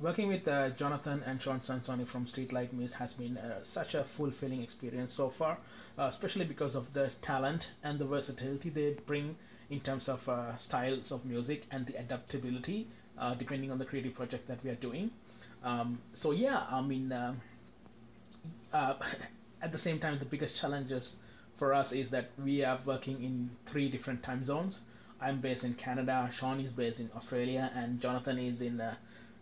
Working with uh, Jonathan and Sean Sansoni from Streetlight Mist has been uh, such a fulfilling experience so far, uh, especially because of the talent and the versatility they bring in terms of uh, styles of music and the adaptability uh, depending on the creative project that we are doing. Um, so yeah, I mean, uh, at the same time, the biggest challenges for us is that we are working in three different time zones. I'm based in Canada, Sean is based in Australia, and Jonathan is in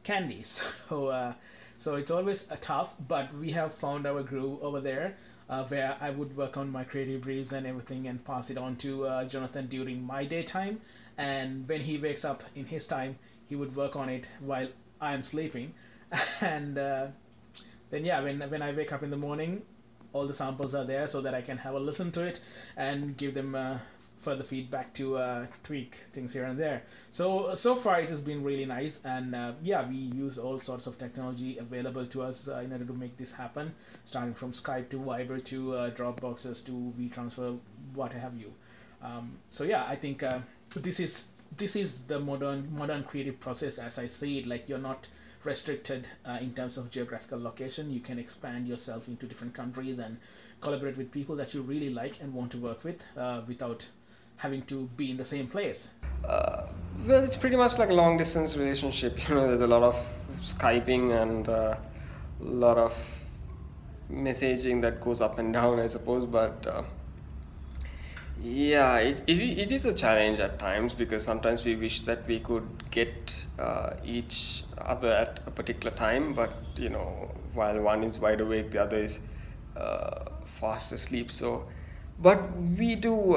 candies. So uh, so it's always tough, but we have found our groove over there. Uh, where I would work on my creative briefs and everything and pass it on to uh, Jonathan during my daytime. And when he wakes up in his time, he would work on it while I'm sleeping. and uh, then, yeah, when, when I wake up in the morning, all the samples are there so that I can have a listen to it and give them uh, further feedback to uh, tweak things here and there. So so far it has been really nice, and uh, yeah, we use all sorts of technology available to us uh, in order to make this happen, starting from Skype to Viber to uh, Dropboxes to WeTransfer, what have you. Um, so yeah, I think uh, this is this is the modern modern creative process as I see it. Like you're not restricted uh, in terms of geographical location. You can expand yourself into different countries and collaborate with people that you really like and want to work with uh, without having to be in the same place? Uh, well, it's pretty much like a long distance relationship. You know, there's a lot of skyping and uh, a lot of messaging that goes up and down, I suppose. But uh, yeah, it, it, it is a challenge at times because sometimes we wish that we could get uh, each other at a particular time, but you know, while one is wide awake, the other is uh, fast asleep. So but we do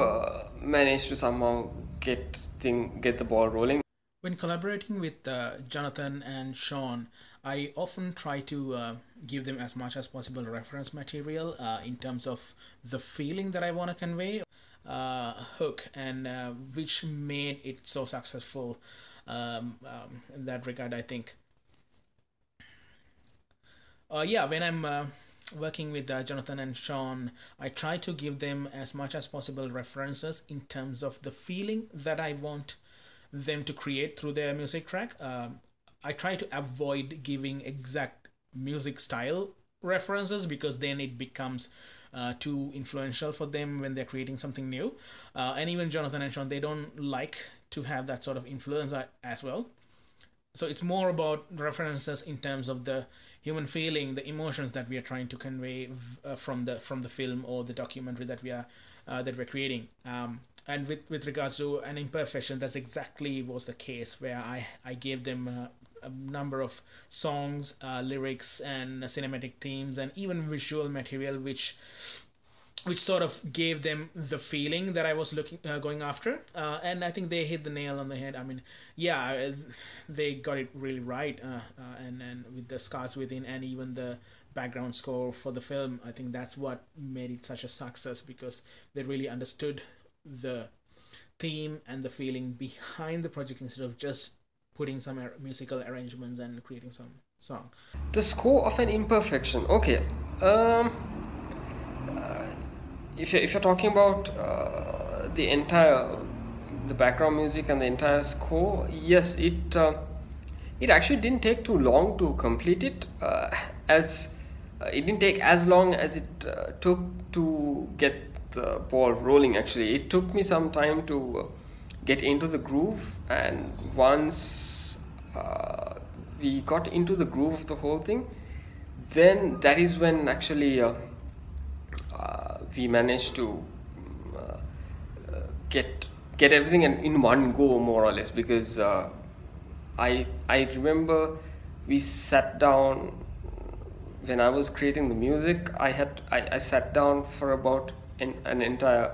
uh, manage to somehow get thing get the ball rolling. When collaborating with uh, jonathan and sean i often try to uh, give them as much as possible reference material uh, in terms of the feeling that i want to convey uh, hook and uh, which made it so successful um, um, in that regard i think. Yeah when i'm working with uh, Jonathan and Sean, I try to give them as much as possible references in terms of the feeling that I want them to create through their music track. Um, I try to avoid giving exact music style references because then it becomes uh, too influential for them when they're creating something new. Uh, and even Jonathan and Sean, they don't like to have that sort of influence as well so it's more about references in terms of the human feeling the emotions that we are trying to convey uh, from the from the film or the documentary that we are uh, that we're creating. Um, and with with regards to an imperfection that's exactly was the case where i i gave them uh, a number of songs uh, lyrics and cinematic themes and even visual material which which sort of gave them the feeling that I was looking uh, going after, uh, and I think they hit the nail on the head. I mean, yeah, they got it really right, uh, uh, and and with the scars within, and even the background score for the film, I think that's what made it such a success because they really understood the theme and the feeling behind the project instead of just putting some musical arrangements and creating some song. The score of an imperfection. Okay. Um if you're, if you're talking about uh, the entire the background music and the entire score yes it uh, it actually didn't take too long to complete it uh, as uh, it didn't take as long as it uh, took to get the ball rolling actually. It took me some time to uh, get into the groove and once we got into the groove of the whole thing then that is when actually we managed to uh, get get everything in, in one go more or less because uh, I I remember we sat down when I was creating the music I had I, I sat down for about an, an entire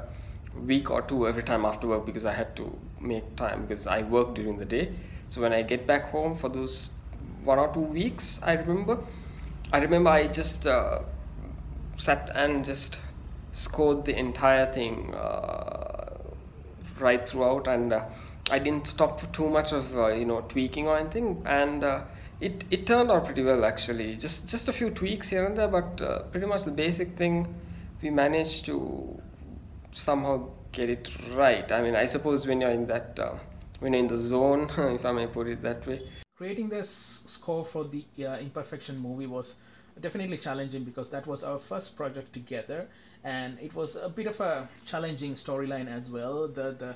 week or two every time after work because I had to make time because I work during the day. So when I get back home for those one or two weeks I remember I remember I just uh, sat and just scored the entire thing uh, right throughout and uh, I didn't stop for too much of uh, you know tweaking or anything and uh, it, it turned out pretty well actually. Just just a few tweaks here and there but uh, pretty much the basic thing we managed to somehow get it right. I mean I suppose when you're in that uh, when you're in the zone if I may put it that way creating this score for the uh, Imperfection movie was definitely challenging because that was our first project together, and it was a bit of a challenging storyline as well. The the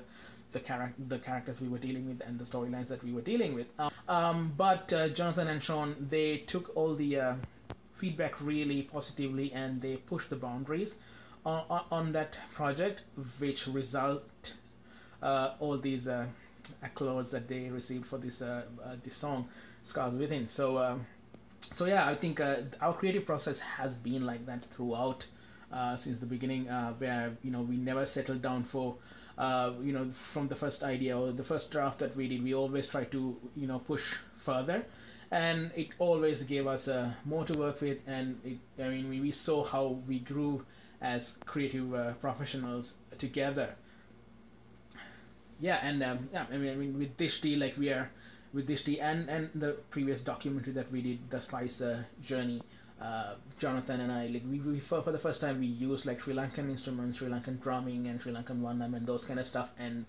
the character the characters we were dealing with and the storylines that we were dealing with. Um, um, but uh, Jonathan and Sean they took all the uh, feedback really positively and they pushed the boundaries on, on that project, which result uh, all these uh, accolades that they received for this uh, uh, this song, "Scars Within." So. Um, so yeah, I think our creative process has been like that throughout since the beginning, where you know we never settled down for uh, you know, from the first idea or the first draft that we did, we always try to, you know, push further. And it always gave us uh, more to work with. And it, I mean, we, we saw how we grew as creative uh, professionals together. Yeah, and um, yeah, I mean, I mean, with like we are with Dishti and and the previous documentary that we did, the Spice Journey uh, Jonathan and I, like we, we for, for the first time we used like Sri Lankan instruments, Sri Lankan drumming, and Sri Lankan varnam and those kind of stuff, and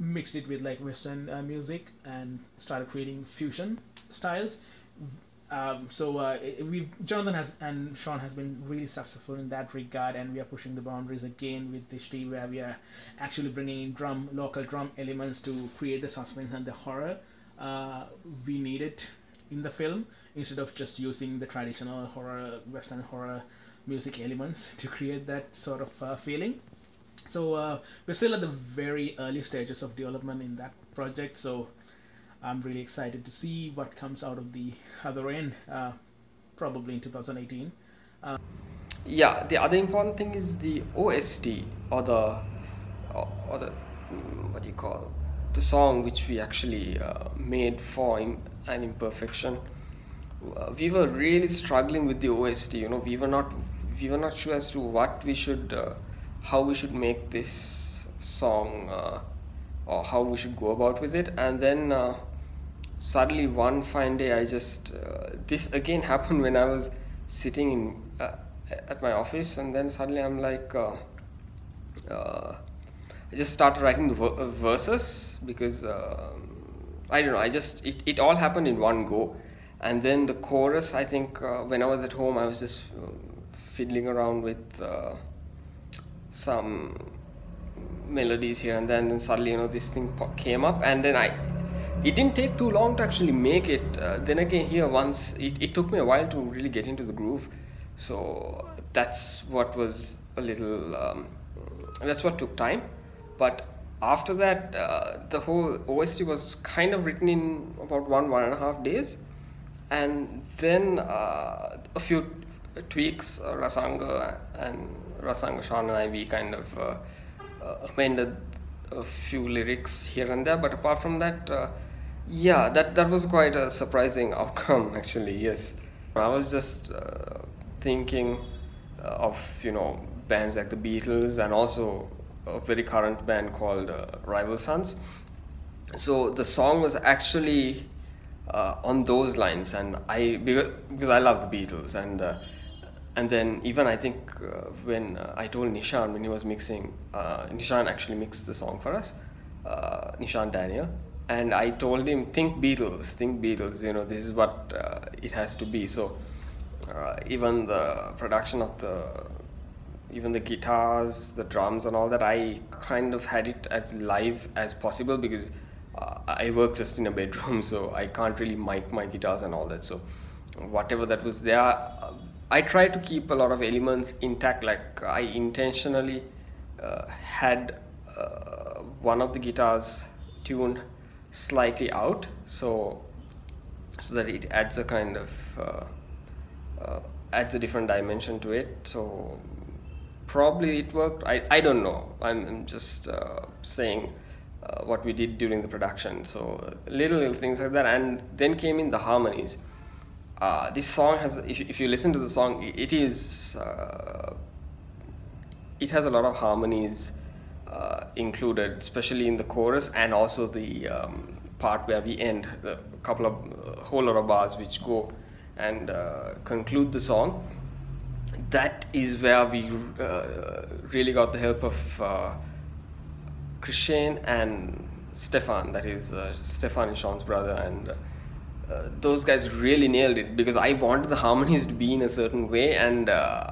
mixed it with like Western uh, music and started creating fusion styles. Um, so uh, we Jonathan has and Sean has been really successful in that regard, and we are pushing the boundaries again with this team where we are actually bringing in drum local drum elements to create the suspense and the horror uh, we it in the film instead of just using the traditional horror western horror music elements to create that sort of uh, feeling. So uh, we're still at the very early stages of development in that project so i'm really excited to see what comes out of the other end uh, probably in 2018 uh, yeah the other important thing is the ost or the or, the what do you call the song which we actually uh, made for an imperfection uh, we were really struggling with the OST. You know, we were not we were not sure as to what we should, uh, how we should make this song, uh, or how we should go about with it. And then uh, suddenly one fine day, I just uh, this again happened when I was sitting in uh, at my office, and then suddenly I'm like. I just started writing the verses because um, I don't know. I just it, it all happened in one go and then the chorus i think uh, when i was at home i was just uh, fiddling around with uh, some melodies here and then and suddenly you know this thing came up and then i it didn't take too long to actually make it. Uh, then again here once it, it took me a while to really get into the groove. So that's what was a little um, that's what took time. But after that uh, the whole ost was kind of written in about one one and a half days. And then uh, a few tweaks, uh, Rasanga and Rasanga Sean and I, we kind of uh, uh, amended a few lyrics here and there. But apart from that, yeah, that that was quite a surprising outcome actually. Yes, I was just uh, thinking of you know bands like the Beatles and also a very current band called Rival Sons. So the song was actually uh, on those lines and i because, i love the beatles and uh, and then even i think uh, when uh, i told nishan when he was mixing uh, nishan actually mixed the song for us uh, nishan daniel and i told him think beatles think beatles you know this is what it has to be so even the production of the even the guitars the drums and all that i kind of had it as live as possible because uh, I work just in a bedroom, so I can't really mic my guitars and all that. So whatever that was there, uh, I try to keep a lot of elements intact. Like I intentionally uh, had uh, one of the guitars tuned slightly out, so so that it adds a kind of uh, uh, adds a different dimension to it. So probably it worked. I I don't know. I'm, I'm just saying uh, what we did during the production. So little little things like that, and then came in the harmonies. Uh, this song has, if, if you listen to the song, it is, uh, it has a lot of harmonies uh, included, especially in the chorus and also the um, part where we end, a couple of, a whole lot of bars which go and uh, conclude the song. That is where we uh, really got the help of Christian and Stefan, that is uh, Stefan and Sean's brother, and uh, those guys really nailed it because I wanted the harmonies to be in a certain way, and uh,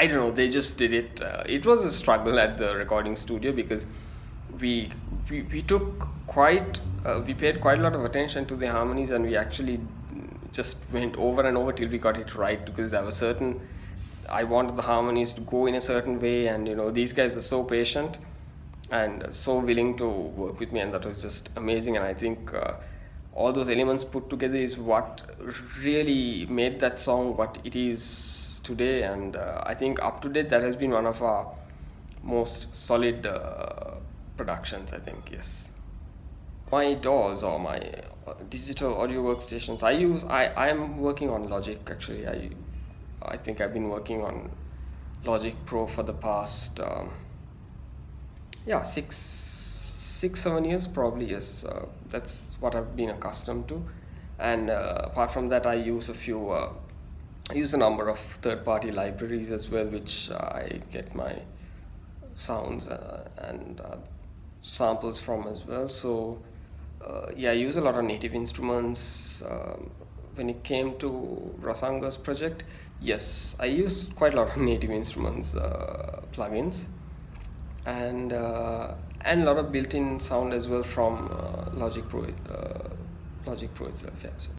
I, don't know, they just did it. Uh, it was a struggle at the recording studio because we we, we took quite uh, we paid quite a lot of attention to the harmonies, and we actually just went over and over till we got it right because there was certain I wanted the harmonies to go in a certain way, and you know these guys are so patient and so willing to work with me, and that was just amazing. And I think uh, all those elements put together is what really made that song what it is today. And uh, I think up to date, that has been one of our most solid uh, productions. I think yes. My DAWs or my uh, digital audio workstations, I use. I I am working on Logic actually. I I think I've been working on Logic Pro for the past. Um, yeah six six seven years probably yes uh, that's what i've been accustomed to and uh, apart from that i use a few uh, i use a number of third party libraries as well which i get my sounds uh, and uh, samples from as well so uh, yeah i use a lot of native instruments um, when it came to rasanga's project yes i used quite a lot of native instruments plugins and uh, and a lot of built-in sound as well from uh, Logic Pro uh, Logic Pro itself. Yeah. So.